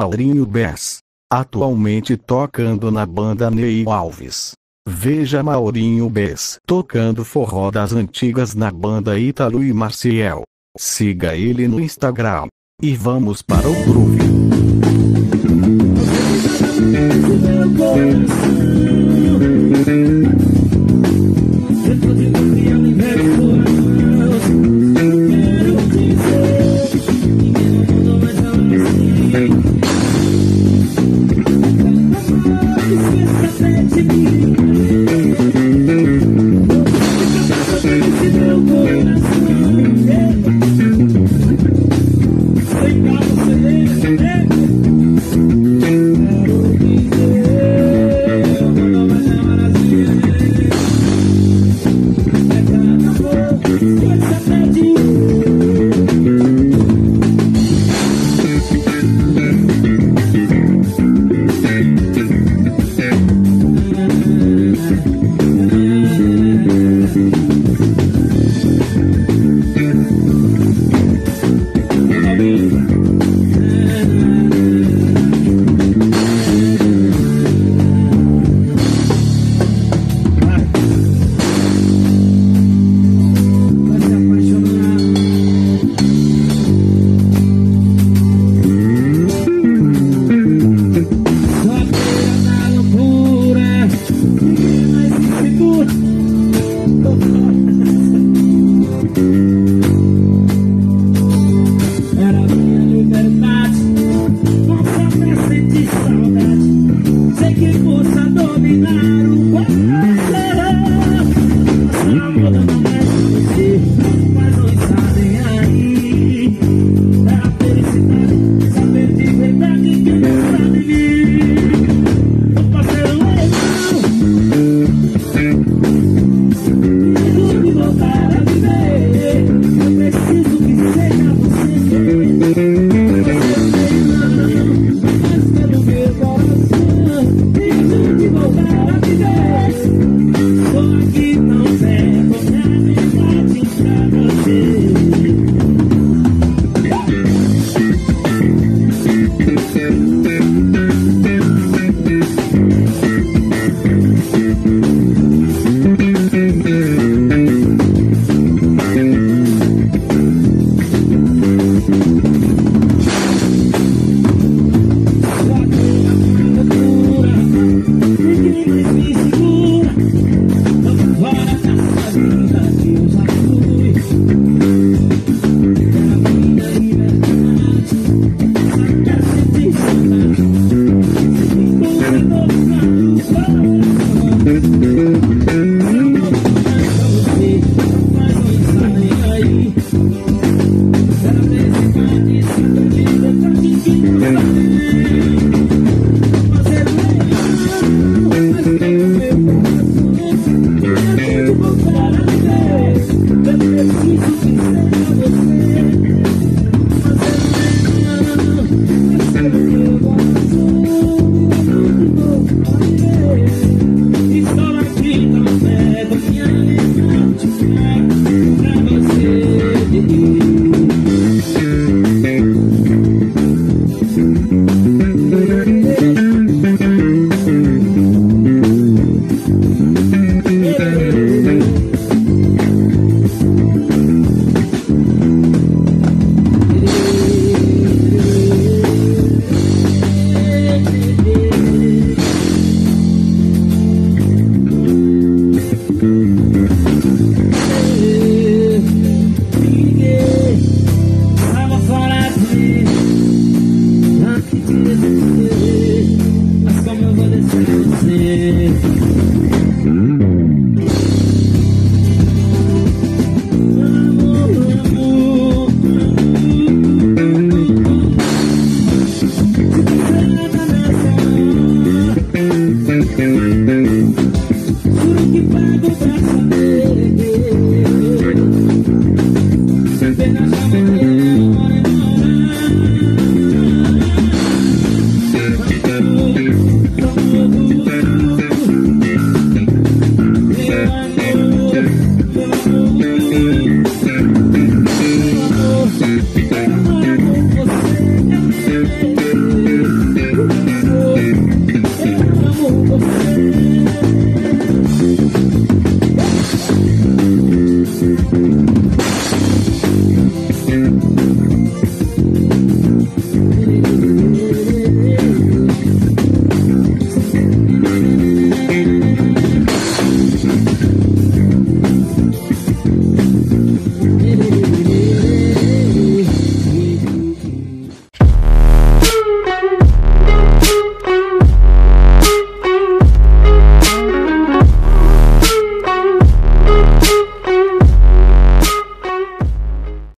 Maurinho Bess. Atualmente tocando na banda Ney Alves. Veja Maurinho Bess tocando forró das antigas na banda Ítalo e Marciel. Siga ele no Instagram. E vamos para o groove.